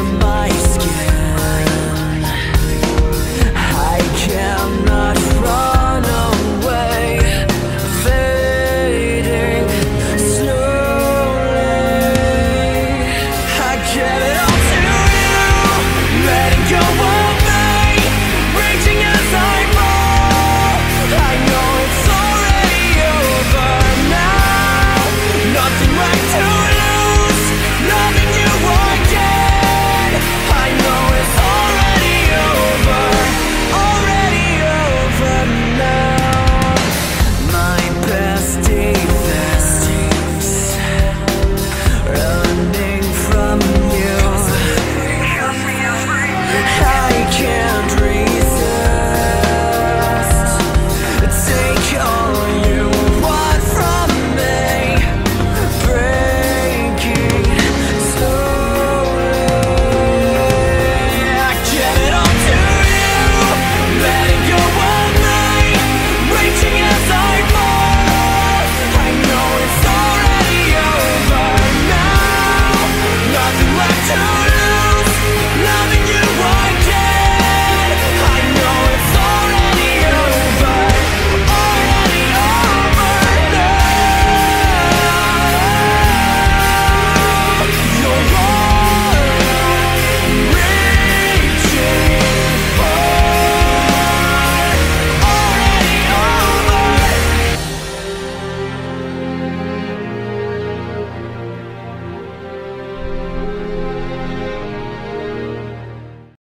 somebody